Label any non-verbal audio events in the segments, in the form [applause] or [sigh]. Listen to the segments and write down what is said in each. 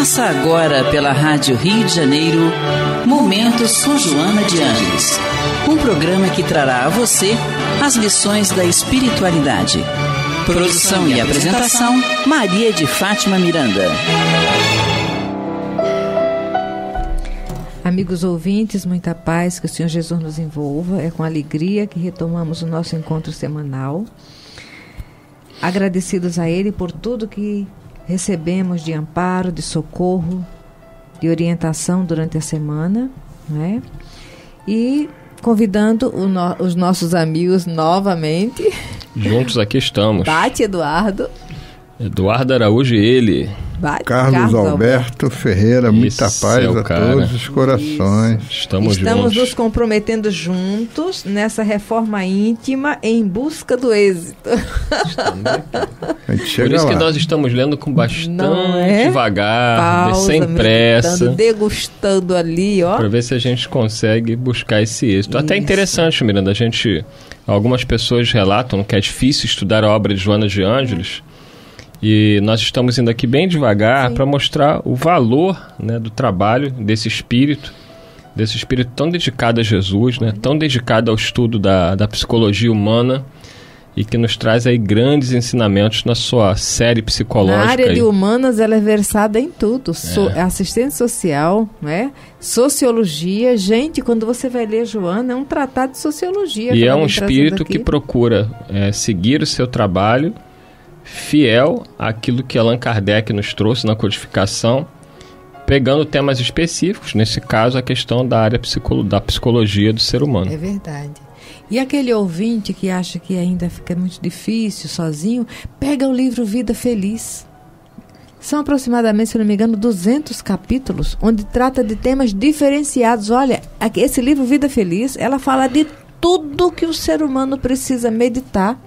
Começa agora pela Rádio Rio de Janeiro, Momentos com Joana de Ângeles. Um programa que trará a você as lições da espiritualidade. Produção e apresentação, Maria de Fátima Miranda. Amigos ouvintes, muita paz, que o Senhor Jesus nos envolva. É com alegria que retomamos o nosso encontro semanal. Agradecidos a Ele por tudo que recebemos de amparo, de socorro, de orientação durante a semana, né? E convidando no, os nossos amigos novamente. Juntos aqui estamos. Bate, Eduardo. Eduardo Araújo e ele. Vai, Carlos, Carlos Alberto, Alberto Ferreira, muita paz é a cara. todos os corações. Isso. Estamos, Estamos juntos. nos comprometendo juntos nessa reforma íntima em busca do êxito. Por isso lá. que nós estamos lendo com bastante é? devagar, Pausa, sem pressa. Degustando ali, ó. Para ver se a gente consegue buscar esse êxito. Isso. Até interessante, Miranda, a gente... Algumas pessoas relatam que é difícil estudar a obra de Joana de Ângeles e nós estamos indo aqui bem devagar para mostrar o valor né, do trabalho desse espírito, desse espírito tão dedicado a Jesus, né, tão dedicado ao estudo da, da psicologia humana e que nos traz aí grandes ensinamentos na sua série psicológica. Na área aí. de humanas ela é versada em tudo, so, é. assistente social, né? sociologia, gente, quando você vai ler Joana, é um tratado de sociologia. E é um espírito que procura é, seguir o seu trabalho fiel àquilo que Allan Kardec nos trouxe na codificação, pegando temas específicos, nesse caso a questão da área psicolo da psicologia do ser humano. É verdade. E aquele ouvinte que acha que ainda fica muito difícil sozinho, pega o livro Vida Feliz. São aproximadamente, se não me engano, 200 capítulos, onde trata de temas diferenciados. Olha, esse livro Vida Feliz, ela fala de tudo que o ser humano precisa meditar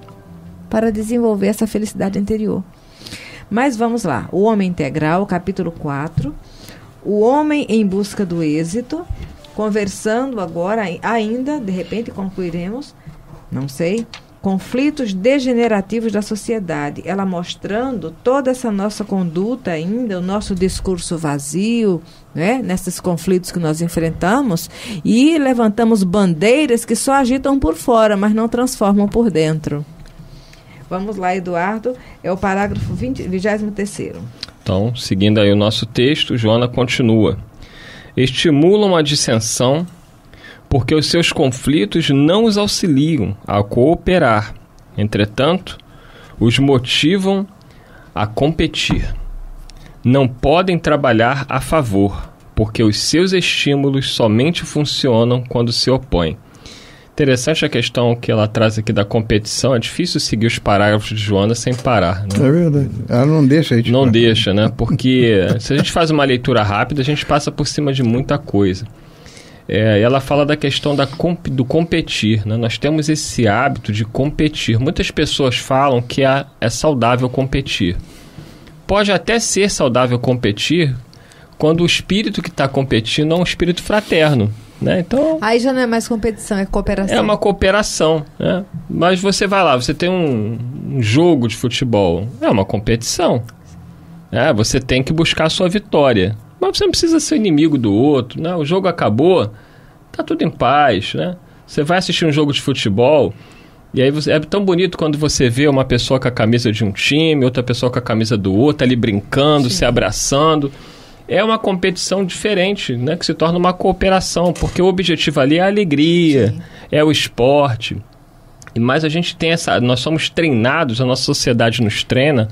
para desenvolver essa felicidade interior. Mas vamos lá. O Homem Integral, capítulo 4. O Homem em Busca do Êxito. Conversando agora, ainda, de repente concluiremos, não sei, conflitos degenerativos da sociedade. Ela mostrando toda essa nossa conduta ainda, o nosso discurso vazio, né, nesses conflitos que nós enfrentamos, e levantamos bandeiras que só agitam por fora, mas não transformam por dentro. Vamos lá, Eduardo. É o parágrafo 20, 23. Então, seguindo aí o nosso texto, Joana continua. Estimulam a dissensão porque os seus conflitos não os auxiliam a cooperar. Entretanto, os motivam a competir. Não podem trabalhar a favor, porque os seus estímulos somente funcionam quando se opõem. Interessante a questão que ela traz aqui da competição. É difícil seguir os parágrafos de Joana sem parar. Né? É verdade. Ela não deixa a gente. Não parar. deixa, né? Porque se a gente faz uma leitura rápida, a gente passa por cima de muita coisa. É, ela fala da questão da comp do competir. Né? Nós temos esse hábito de competir. Muitas pessoas falam que é, é saudável competir. Pode até ser saudável competir quando o espírito que está competindo é um espírito fraterno. Né? Então, Aí já não é mais competição, é cooperação. É uma cooperação. Né? Mas você vai lá, você tem um, um jogo de futebol. É uma competição. É, você tem que buscar a sua vitória. Mas você não precisa ser inimigo do outro. Né? O jogo acabou, tá tudo em paz. Né? Você vai assistir um jogo de futebol. E aí você, é tão bonito quando você vê uma pessoa com a camisa de um time, outra pessoa com a camisa do outro, ali brincando, Sim. se abraçando é uma competição diferente, né? Que se torna uma cooperação, porque o objetivo ali é a alegria, Sim. é o esporte. Mas a gente tem essa. Nós somos treinados, a nossa sociedade nos treina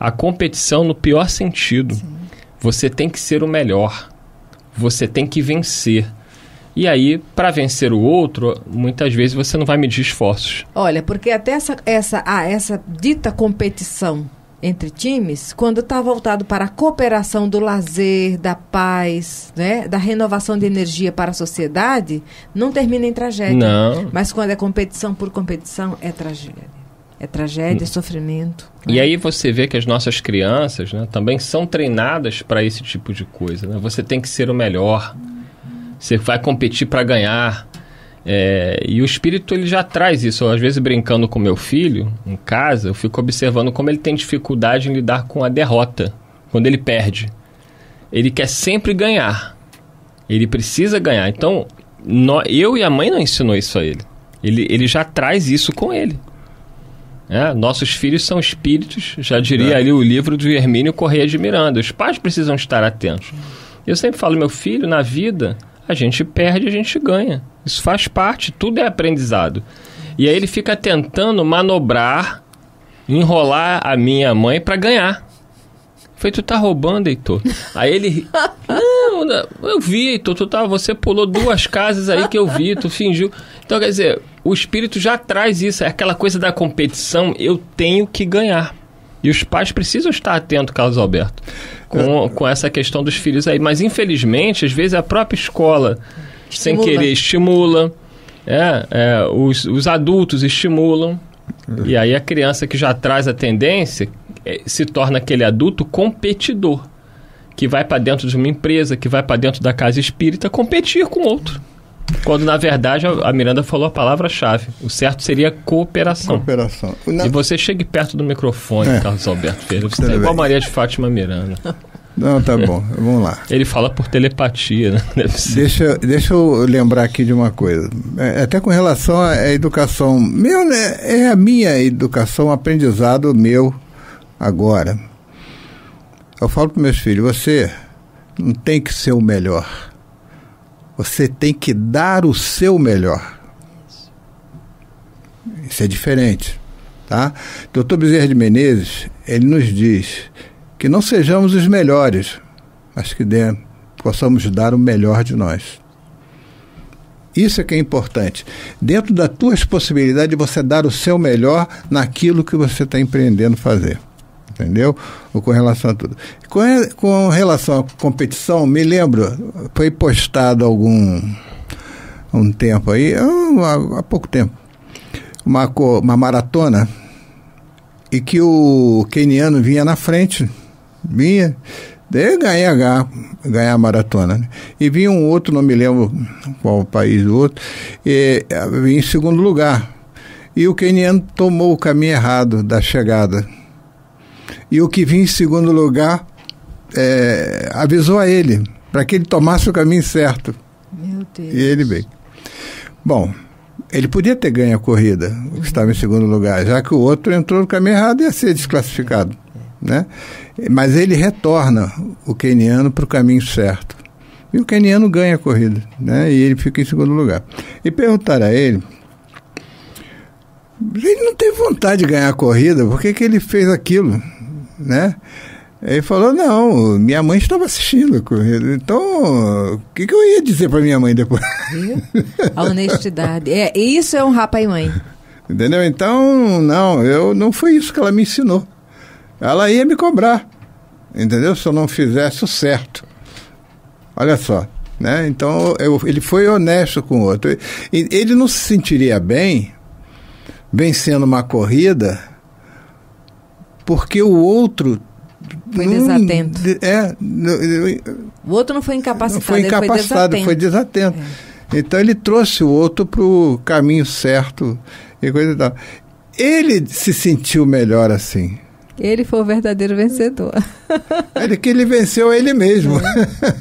a competição no pior sentido. Sim. Você tem que ser o melhor. Você tem que vencer. E aí, para vencer o outro, muitas vezes você não vai medir esforços. Olha, porque até essa, essa, ah, essa dita competição entre times quando está voltado para a cooperação do lazer, da paz, né, da renovação de energia para a sociedade, não termina em tragédia. Não. Mas quando é competição por competição, é tragédia. É tragédia, é sofrimento. E né? aí você vê que as nossas crianças né, também são treinadas para esse tipo de coisa. Né? Você tem que ser o melhor. Você vai competir para ganhar. É, e o espírito ele já traz isso. Às vezes brincando com meu filho em casa, eu fico observando como ele tem dificuldade em lidar com a derrota quando ele perde. ele quer sempre ganhar. Ele precisa ganhar. Então, eu e a mãe não ensinou isso a ele. Ele, ele já traz isso com ele. É, nossos filhos são espíritos, já diria é. ali o livro do Hermínio Correia de Miranda. Os pais precisam estar atentos. Eu sempre falo, meu filho, na vida, a gente perde, a gente ganha. Isso faz parte, tudo é aprendizado. E aí ele fica tentando manobrar, enrolar a minha mãe para ganhar. Falei, tu tá roubando, Heitor? [laughs] Aí ele. Não, não, eu vi, Heitor, tu tá, você pulou duas casas aí que eu vi, tu fingiu. Então, quer dizer, o espírito já traz isso, é aquela coisa da competição, eu tenho que ganhar. E os pais precisam estar atentos, Carlos Alberto, com, com essa questão dos filhos aí. Mas, infelizmente, às vezes a própria escola, estimula. sem querer, estimula. É, é, os, os adultos estimulam. E aí a criança que já traz a tendência, é, se torna aquele adulto competidor, que vai para dentro de uma empresa, que vai para dentro da casa espírita competir com outro. Quando, na verdade, a Miranda falou a palavra-chave. O certo seria cooperação. Cooperação. E você chegue perto do microfone, é. Carlos Alberto Ferreira. Você é igual Maria de Fátima Miranda. Não, tá bom. Vamos lá. Ele fala por telepatia, né? [laughs] Deixa, deixa eu lembrar aqui de uma coisa. É, até com relação à educação. Meu, né, é a minha educação, aprendizado meu agora. Eu falo para meus filhos: você não tem que ser o melhor. Você tem que dar o seu melhor. Isso é diferente, tá? Doutor Bezerra de Menezes, ele nos diz que não sejamos os melhores, mas que dê, possamos dar o melhor de nós. Isso é que é importante. Dentro das tuas possibilidades, você dar o seu melhor naquilo que você está empreendendo fazer entendeu? Ou com relação a tudo. Com, com relação à competição, me lembro, foi postado algum um tempo aí, há, há pouco tempo, uma, uma maratona e que o keniano vinha na frente, vinha, daí ganhar, ganhar, ganhar a maratona. Né? E vinha um outro, não me lembro qual o país do outro, e, vinha em segundo lugar. E o keniano tomou o caminho errado da chegada e o que vinha em segundo lugar é, avisou a ele para que ele tomasse o caminho certo. Meu Deus. E ele veio. Bom, ele podia ter ganho a corrida, o que estava em segundo lugar, já que o outro entrou no caminho errado e ia ser desclassificado. Né? Mas ele retorna o keniano para o caminho certo. E o keniano ganha a corrida, né? E ele fica em segundo lugar. E perguntaram a ele ele não teve vontade de ganhar a corrida, por que, que ele fez aquilo? Né? Ele falou, não, minha mãe estava assistindo a corrida. Então, o que, que eu ia dizer para minha mãe depois? [laughs] A honestidade. É, isso é honrar pai e mãe. Entendeu? Então, não, eu não foi isso que ela me ensinou. Ela ia me cobrar. Entendeu? Se eu não fizesse o certo. Olha só. Né? Então, eu, ele foi honesto com o outro. Ele não se sentiria bem vencendo uma corrida porque o outro foi desatento. É, o outro não foi incapacitado, não foi incapacitado, foi desatento. Foi desatento. É. Então ele trouxe o outro para o caminho certo e coisa e tal. Ele se sentiu melhor assim. Ele foi o verdadeiro vencedor. [laughs] Ele que ele venceu ele mesmo.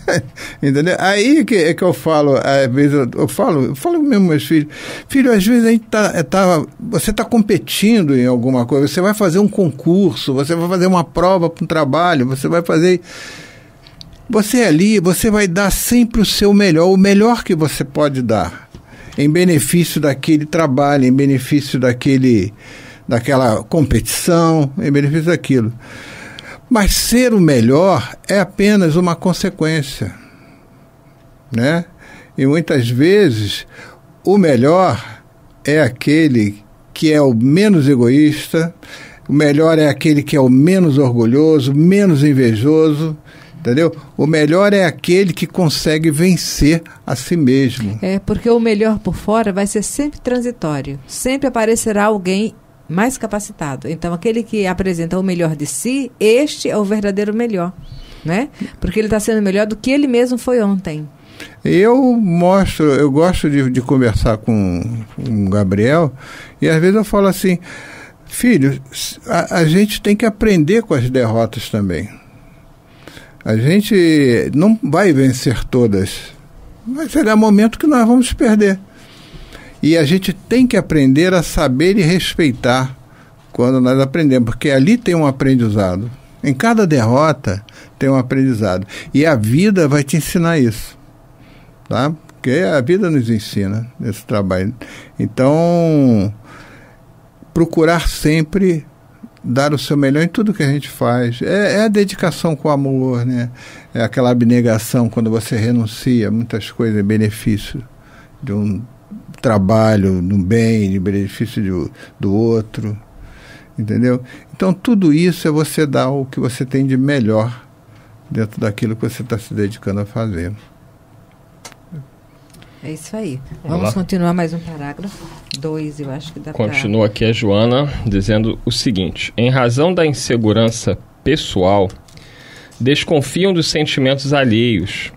É. [laughs] Entendeu? Aí que, é que eu falo, às vezes eu, eu falo, eu falo mesmo meus filhos, filho, às vezes a gente tá, é, tá você está competindo em alguma coisa, você vai fazer um concurso, você vai fazer uma prova para um trabalho, você vai fazer você é ali, você vai dar sempre o seu melhor, o melhor que você pode dar, em benefício daquele trabalho, em benefício daquele daquela competição, em benefício daquilo. Mas ser o melhor é apenas uma consequência, né? E muitas vezes o melhor é aquele que é o menos egoísta, o melhor é aquele que é o menos orgulhoso, menos invejoso, entendeu? O melhor é aquele que consegue vencer a si mesmo. É, porque o melhor por fora vai ser sempre transitório. Sempre aparecerá alguém mais capacitado. Então, aquele que apresenta o melhor de si, este é o verdadeiro melhor, né? Porque ele está sendo melhor do que ele mesmo foi ontem. Eu mostro, eu gosto de, de conversar com, o Gabriel e às vezes eu falo assim, filho, a, a gente tem que aprender com as derrotas também. A gente não vai vencer todas. Vai chegar momento que nós vamos perder. E a gente tem que aprender a saber e respeitar quando nós aprendemos, porque ali tem um aprendizado. Em cada derrota tem um aprendizado. E a vida vai te ensinar isso. Tá? Porque a vida nos ensina esse trabalho. Então, procurar sempre dar o seu melhor em tudo que a gente faz. É, é, a dedicação com amor, né? É aquela abnegação quando você renuncia a muitas coisas em benefício de um trabalho, no bem, de benefício de, do outro. Entendeu? Então tudo isso é você dar o que você tem de melhor dentro daquilo que você está se dedicando a fazer. É isso aí. Vamos continuar mais um parágrafo. Dois, eu acho que dá Continua pra... aqui a Joana dizendo o seguinte: em razão da insegurança pessoal, desconfiam dos sentimentos alheios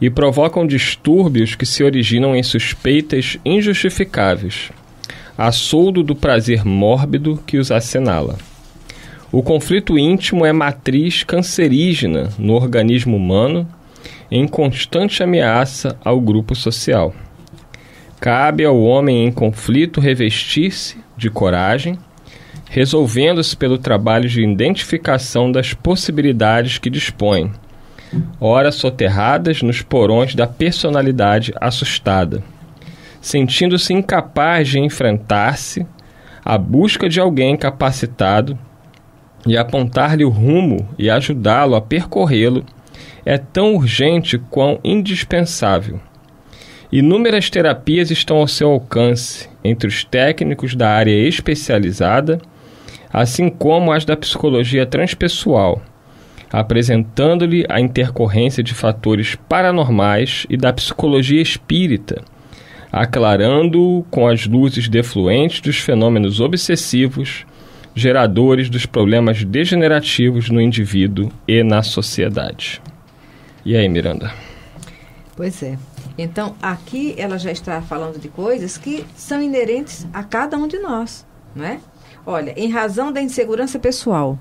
e provocam distúrbios que se originam em suspeitas injustificáveis, a soldo do prazer mórbido que os assinala. O conflito íntimo é matriz cancerígena no organismo humano em constante ameaça ao grupo social. Cabe ao homem em conflito revestir-se de coragem, resolvendo-se pelo trabalho de identificação das possibilidades que dispõe, ora soterradas nos porões da personalidade assustada, sentindo-se incapaz de enfrentar-se à busca de alguém capacitado e apontar-lhe o rumo e ajudá-lo a percorrê-lo é tão urgente quão indispensável. Inúmeras terapias estão ao seu alcance entre os técnicos da área especializada, assim como as da psicologia transpessoal, apresentando-lhe a intercorrência de fatores paranormais e da psicologia espírita, aclarando-o com as luzes defluentes dos fenômenos obsessivos, geradores dos problemas degenerativos no indivíduo e na sociedade. E aí, Miranda? Pois é. Então, aqui ela já está falando de coisas que são inerentes a cada um de nós, não é? Olha, em razão da insegurança pessoal,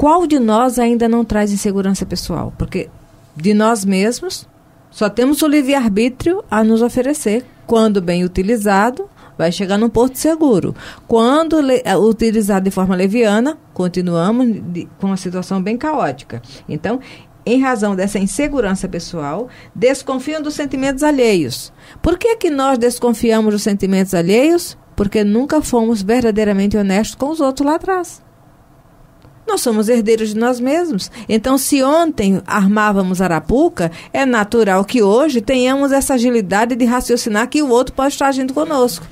qual de nós ainda não traz insegurança pessoal? Porque de nós mesmos só temos o livre-arbítrio a nos oferecer. Quando bem utilizado, vai chegar num porto seguro. Quando utilizado de forma leviana, continuamos de, com uma situação bem caótica. Então, em razão dessa insegurança pessoal, desconfiam dos sentimentos alheios. Por que, que nós desconfiamos dos sentimentos alheios? Porque nunca fomos verdadeiramente honestos com os outros lá atrás. Nós somos herdeiros de nós mesmos. Então, se ontem armávamos arapuca, é natural que hoje tenhamos essa agilidade de raciocinar que o outro pode estar agindo conosco.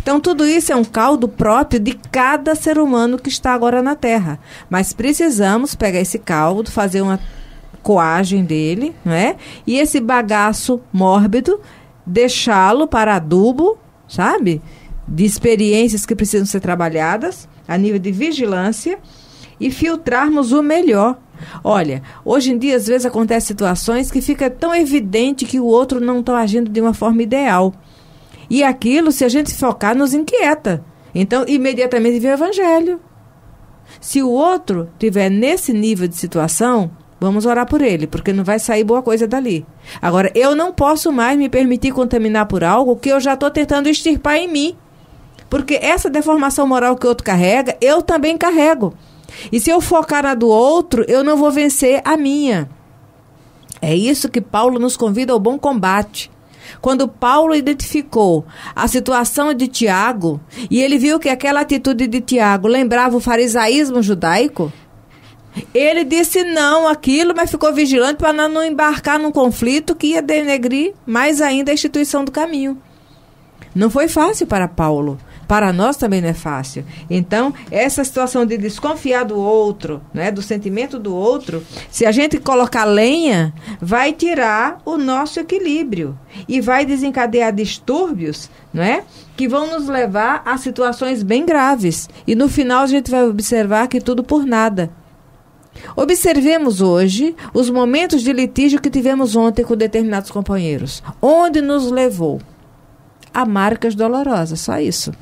Então, tudo isso é um caldo próprio de cada ser humano que está agora na Terra. Mas precisamos pegar esse caldo, fazer uma coagem dele, né? E esse bagaço mórbido, deixá-lo para adubo, sabe? De experiências que precisam ser trabalhadas a nível de vigilância e filtrarmos o melhor. Olha, hoje em dia às vezes acontecem situações que fica tão evidente que o outro não está agindo de uma forma ideal. E aquilo, se a gente focar, nos inquieta. Então, imediatamente vem o evangelho. Se o outro tiver nesse nível de situação, Vamos orar por ele, porque não vai sair boa coisa dali. Agora, eu não posso mais me permitir contaminar por algo que eu já estou tentando extirpar em mim. Porque essa deformação moral que o outro carrega, eu também carrego. E se eu focar na do outro, eu não vou vencer a minha. É isso que Paulo nos convida ao bom combate. Quando Paulo identificou a situação de Tiago e ele viu que aquela atitude de Tiago lembrava o farisaísmo judaico, ele disse não aquilo, mas ficou vigilante para não embarcar num conflito que ia denegrir mais ainda a instituição do caminho. Não foi fácil para Paulo. Para nós também não é fácil. Então, essa situação de desconfiar do outro, né, do sentimento do outro, se a gente colocar lenha, vai tirar o nosso equilíbrio e vai desencadear distúrbios, né, que vão nos levar a situações bem graves. E no final a gente vai observar que tudo por nada. Observemos hoje os momentos de litígio que tivemos ontem com determinados companheiros. Onde nos levou? A marcas dolorosas, só isso.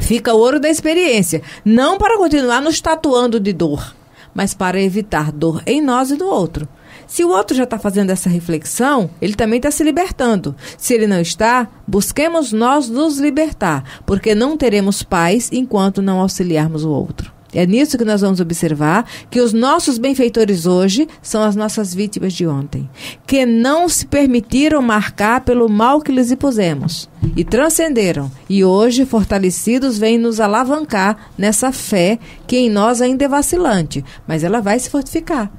Fica o ouro da experiência. Não para continuar nos tatuando de dor, mas para evitar dor em nós e no outro. Se o outro já está fazendo essa reflexão, ele também está se libertando. Se ele não está, busquemos nós nos libertar, porque não teremos paz enquanto não auxiliarmos o outro. É nisso que nós vamos observar que os nossos benfeitores hoje são as nossas vítimas de ontem, que não se permitiram marcar pelo mal que lhes impusemos e transcenderam, e hoje, fortalecidos, vêm nos alavancar nessa fé que em nós ainda é vacilante, mas ela vai se fortificar.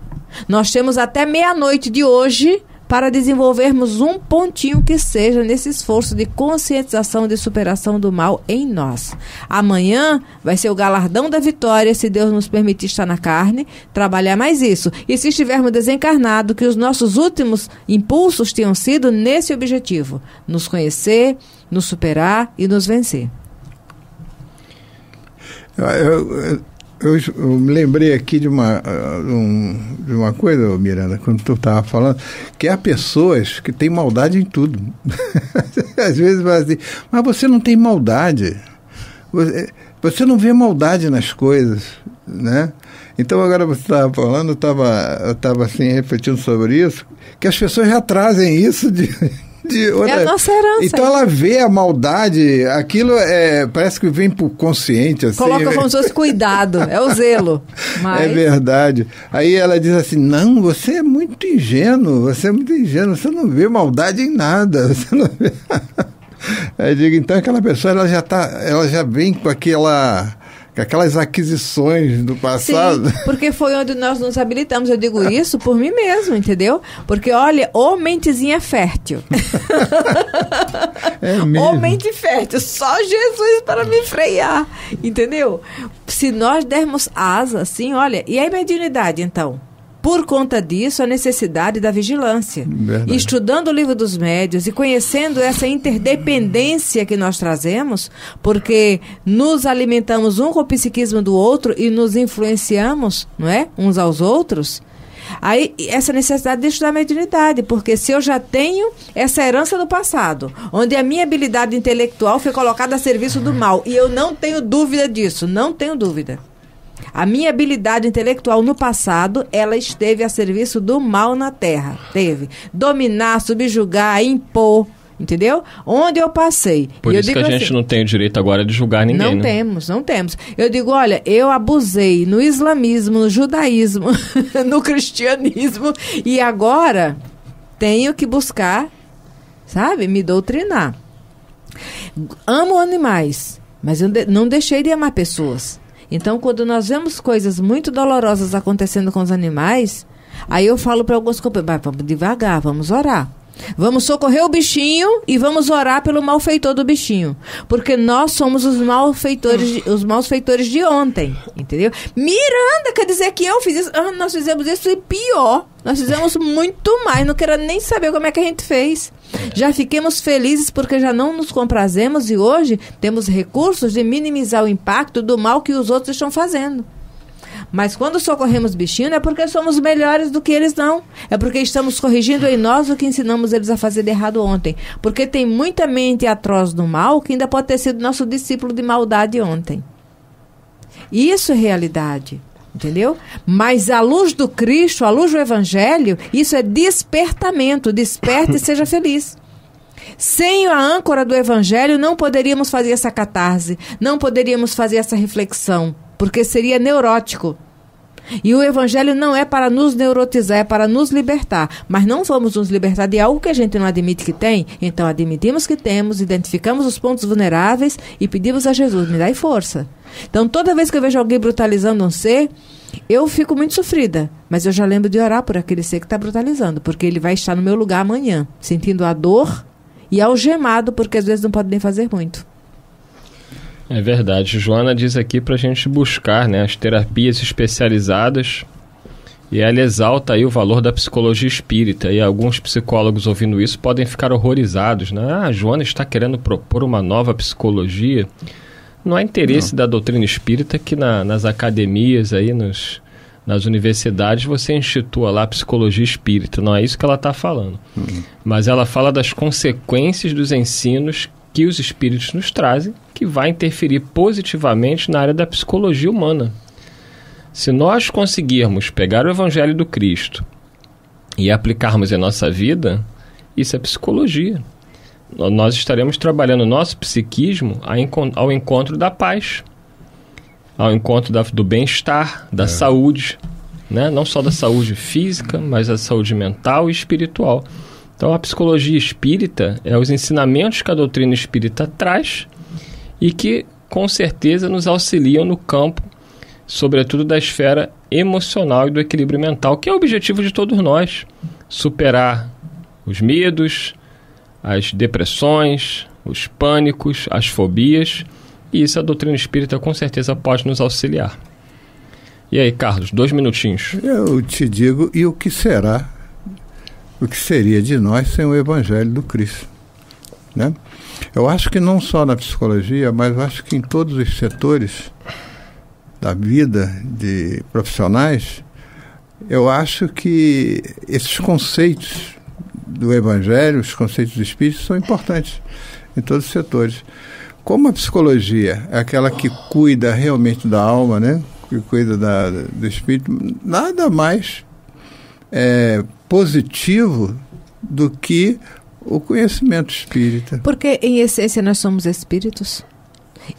Nós temos até meia-noite de hoje para desenvolvermos um pontinho que seja nesse esforço de conscientização de superação do mal em nós. Amanhã vai ser o galardão da vitória, se Deus nos permitir estar na carne, trabalhar mais isso. E se estivermos desencarnados, que os nossos últimos impulsos tenham sido nesse objetivo: nos conhecer, nos superar e nos vencer. Eu, eu, eu, eu, me lembrei aqui de uma, um, de uma coisa, Miranda, quando tu estava falando, que há pessoas que têm maldade em tudo. [laughs] Às vezes vai assim, mas você não tem maldade. Você, você não vê maldade nas coisas, né? Então agora você estava falando, eu estava eu assim refletindo sobre isso, que as pessoas já trazem isso de de outra... É a nossa herança. Então ela vê a maldade, aquilo é, parece que vem por consciente. Assim. Coloca como se fosse cuidado, é o zelo. [laughs] Mas... É verdade. Aí ela diz assim: não, você é muito ingênuo, você é muito ingênuo, você não vê maldade em nada. [laughs] Você não vê. Aí digo, então aquela pessoa ela já tá, ela já vem com aquela aquelas aquisições do passado. Sim, porque foi onde nós nos habilitamos. Eu digo [laughs] isso por mim mesmo, entendeu? Porque, olha, ô mentezinha fértil. [laughs] é mesmo. Ô mente fértil, só Jesus para me frear, entendeu? Se nós dermos asa, assim, olha, e a mediunidade, então? Por conta disso, a necessidade da vigilância. Verdade. Estudando o livro dos médios e conhecendo essa interdependência que nós trazemos, porque nos alimentamos um com o psiquismo do outro e nos influenciamos, não é? Uns aos outros. Aí, essa necessidade de estudar a mediunidade, porque se eu já tenho essa herança do passado, onde a minha habilidade intelectual foi colocada a serviço do mal, e eu não tenho dúvida disso, não tenho dúvida. A minha habilidade intelectual no passado, ela esteve a serviço do mal na Terra. Teve. Dominar, subjugar, impor. Entendeu? Onde eu passei. Por eu isso que a gente assim, não tem o direito agora de julgar ninguém. Não né? temos, não temos. Eu digo, olha, eu abusei no islamismo, no judaísmo, [laughs] no cristianismo e agora tenho que buscar, sabe, me doutrinar. Amo animais, mas eu não deixei de amar pessoas. Então, quando nós vemos coisas muito dolorosas acontecendo com os animais, aí eu falo para alguns companheiros, vamos devagar, vamos orar. Vamos socorrer o bichinho e vamos orar pelo malfeitor do bichinho. Porque nós somos os malfeitores, os malfeitores de ontem. Entendeu? Miranda, quer dizer que eu fiz isso. Ah, nós fizemos isso e pior. Nós fizemos muito mais. Não quero nem saber como é que a gente fez. Já fiquemos felizes porque já não nos comprazemos e hoje temos recursos de minimizar o impacto do mal que os outros estão fazendo. Mas quando socorremos bichinho, é porque somos melhores do que eles, não. É porque estamos corrigindo em nós o que ensinamos eles a fazer de errado ontem. Porque tem muita mente atroz do mal que ainda pode ter sido nosso discípulo de maldade ontem. Isso é realidade. Entendeu? Mas a luz do Cristo, a luz do Evangelho, isso é despertamento. Desperte e seja feliz. Sem a âncora do Evangelho, não poderíamos fazer essa catarse, não poderíamos fazer essa reflexão porque seria neurótico. E o evangelho não é para nos neurotizar, é para nos libertar. Mas não vamos nos libertar de algo que a gente não admite que tem. Então admitimos que temos, identificamos os pontos vulneráveis e pedimos a Jesus, me dá força. Então toda vez que eu vejo alguém brutalizando um ser, eu fico muito sofrida. Mas eu já lembro de orar por aquele ser que está brutalizando, porque ele vai estar no meu lugar amanhã, sentindo a dor e algemado, porque às vezes não pode nem fazer muito. É verdade. Joana diz aqui para a gente buscar né, as terapias especializadas e ela exalta aí o valor da psicologia espírita. E alguns psicólogos ouvindo isso podem ficar horrorizados. Né? Ah, a Joana está querendo propor uma nova psicologia. Não há interesse Não. da doutrina espírita que na, nas academias, aí, nos, nas universidades, você institua lá a psicologia espírita. Não é isso que ela está falando. Uhum. Mas ela fala das consequências dos ensinos que os espíritos nos trazem, que vai interferir positivamente na área da psicologia humana. Se nós conseguirmos pegar o Evangelho do Cristo e aplicarmos em nossa vida, isso é psicologia. Nós estaremos trabalhando o nosso psiquismo ao encontro da paz, ao encontro da, do bem-estar, da é. saúde, né? não só da saúde física, mas da saúde mental e espiritual. Então, a psicologia espírita é os ensinamentos que a doutrina espírita traz e que, com certeza, nos auxiliam no campo, sobretudo da esfera emocional e do equilíbrio mental, que é o objetivo de todos nós: superar os medos, as depressões, os pânicos, as fobias, e isso a doutrina espírita com certeza pode nos auxiliar. E aí, Carlos, dois minutinhos. Eu te digo, e o que será, o que seria de nós sem o Evangelho do Cristo? Né? Eu acho que não só na psicologia, mas acho que em todos os setores da vida de profissionais, eu acho que esses conceitos do Evangelho, os conceitos do Espírito, são importantes em todos os setores. Como a psicologia é aquela que cuida realmente da alma, né? que cuida da, do espírito, nada mais é, positivo do que o conhecimento espírita. Porque, em essência, nós somos espíritos.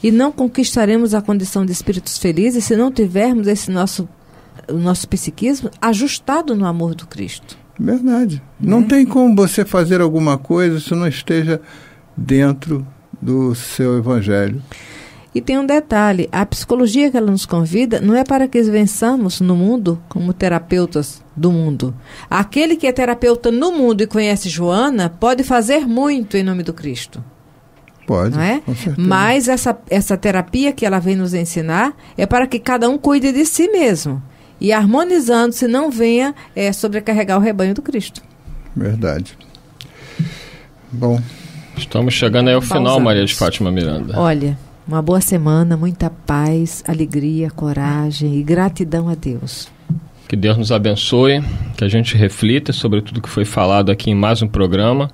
E não conquistaremos a condição de espíritos felizes se não tivermos esse nosso, o nosso psiquismo ajustado no amor do Cristo. Verdade. Não é. tem como você fazer alguma coisa se não esteja dentro do seu evangelho. E tem um detalhe: a psicologia que ela nos convida não é para que vençamos no mundo como terapeutas do mundo. Aquele que é terapeuta no mundo e conhece Joana pode fazer muito em nome do Cristo. Pode. Não é? Mas essa, essa terapia que ela vem nos ensinar é para que cada um cuide de si mesmo. E harmonizando-se não venha é, sobrecarregar o rebanho do Cristo. Verdade. Bom. Estamos chegando aí ao final, Maria de Fátima Miranda. Olha. Uma boa semana, muita paz, alegria, coragem e gratidão a Deus. Que Deus nos abençoe, que a gente reflita sobre tudo que foi falado aqui em mais um programa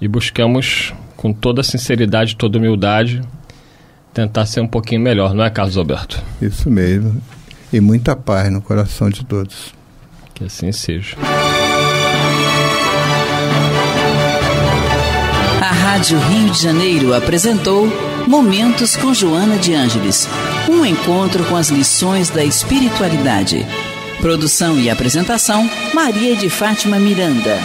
e buscamos com toda sinceridade, toda humildade, tentar ser um pouquinho melhor, não é, Carlos Alberto? Isso mesmo. E muita paz no coração de todos. Que assim seja. A Rádio Rio de Janeiro apresentou Momentos com Joana de Ângeles. Um encontro com as lições da espiritualidade. Produção e apresentação: Maria de Fátima Miranda.